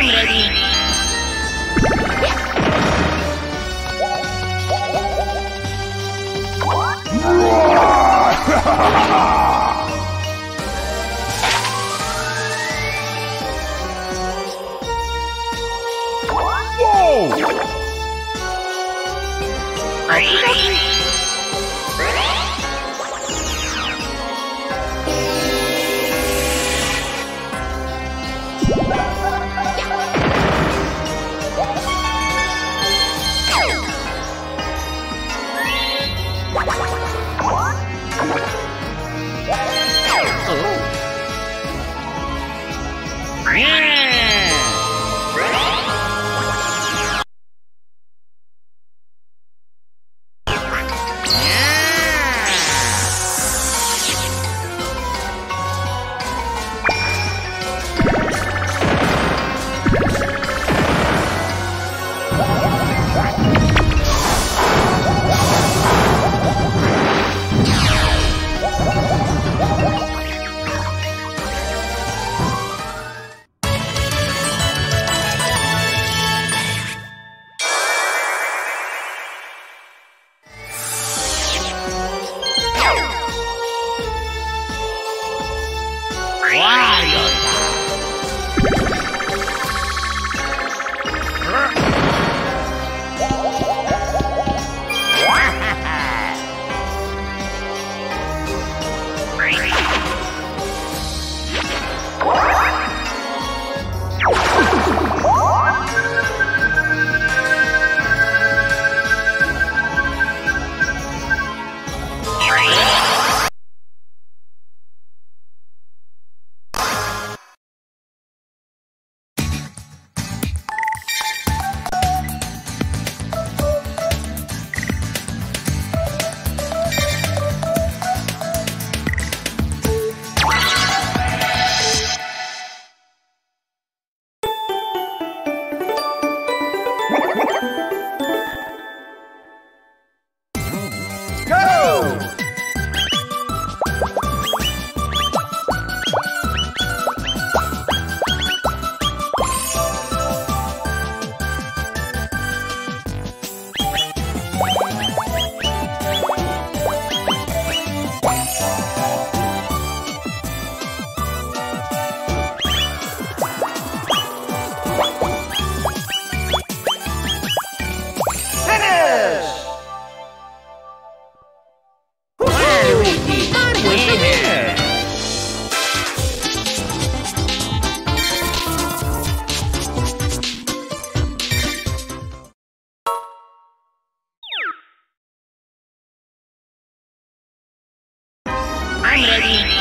I'm ready. I'm ready.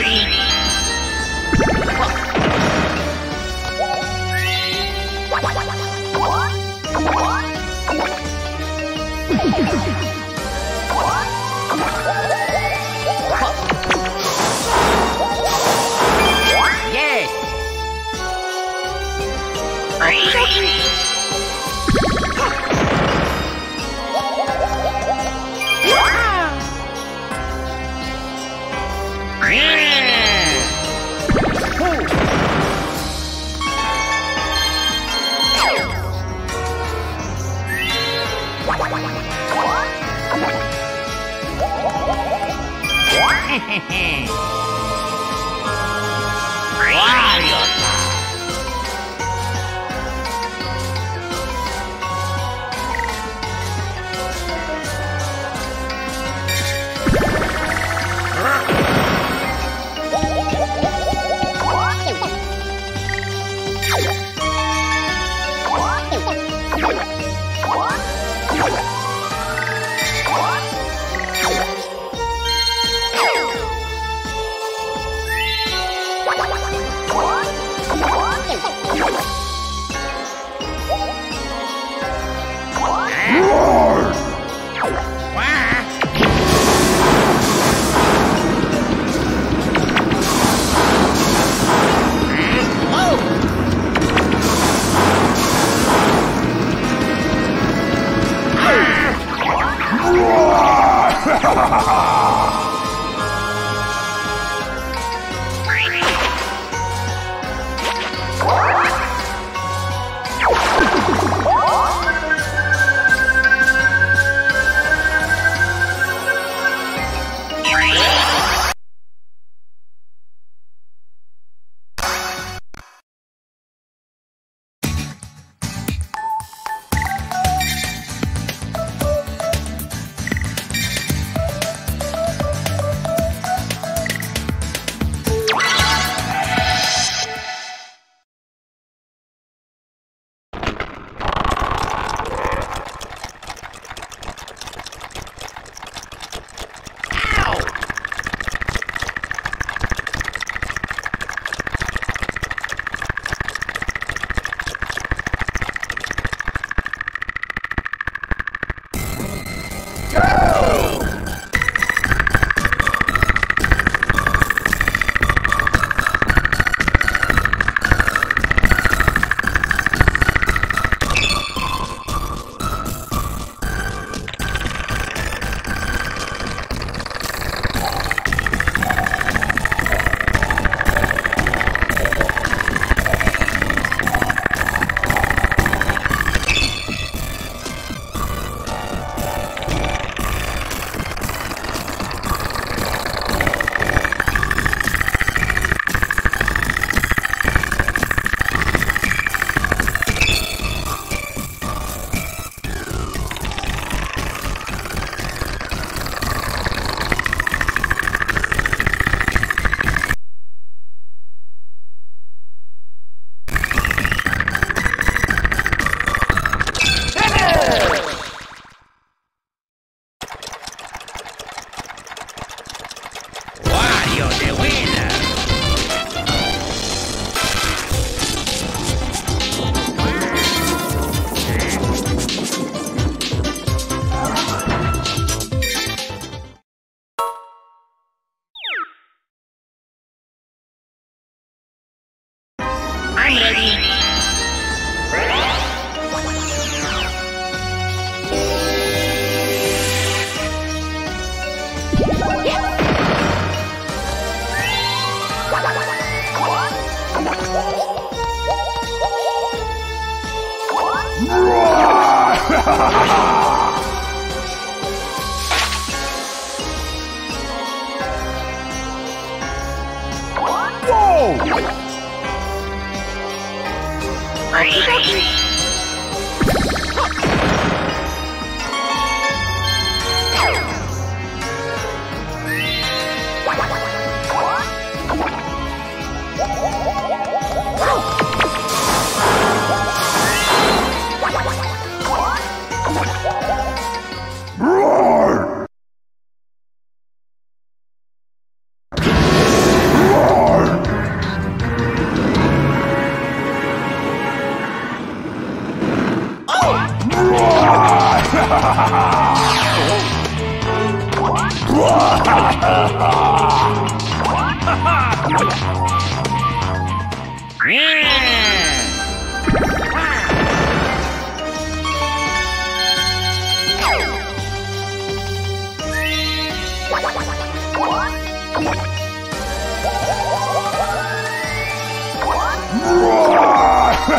I'm Wario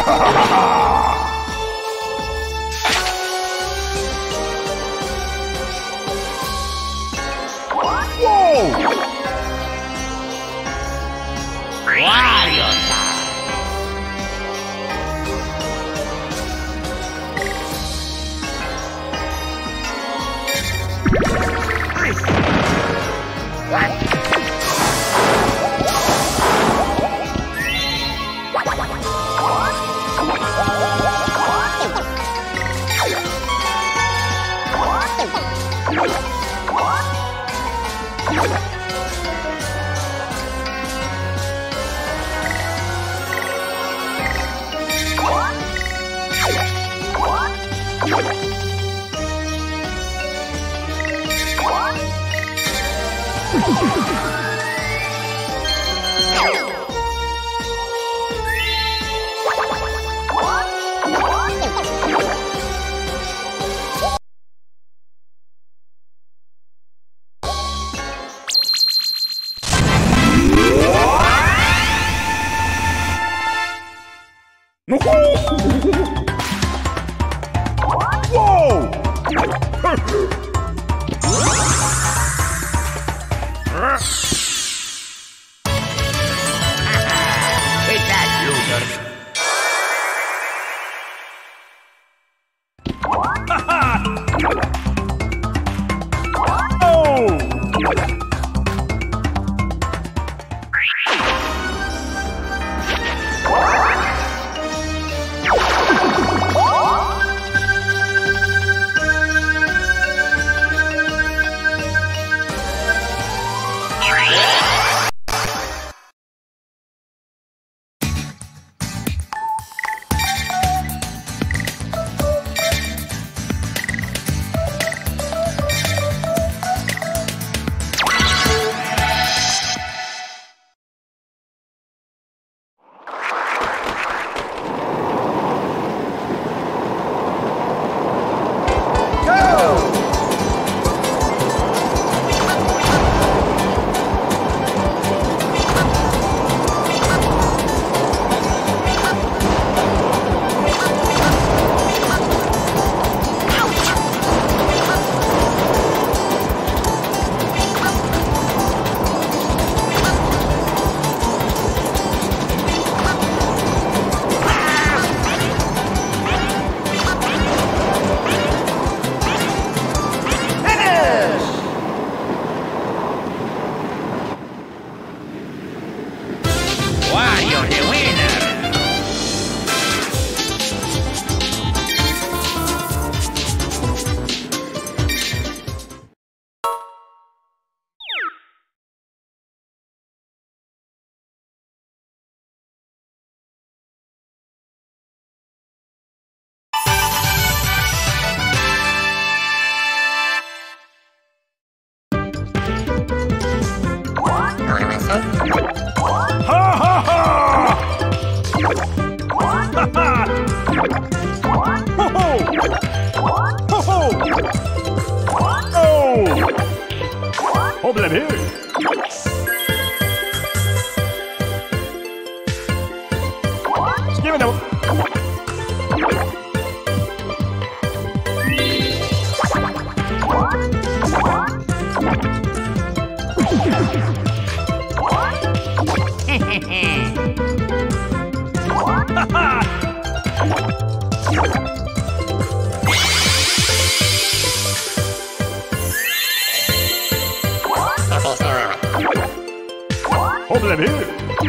Ha ha ha ha!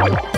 you